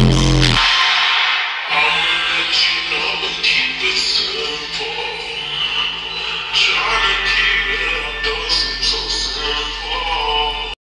Yeah.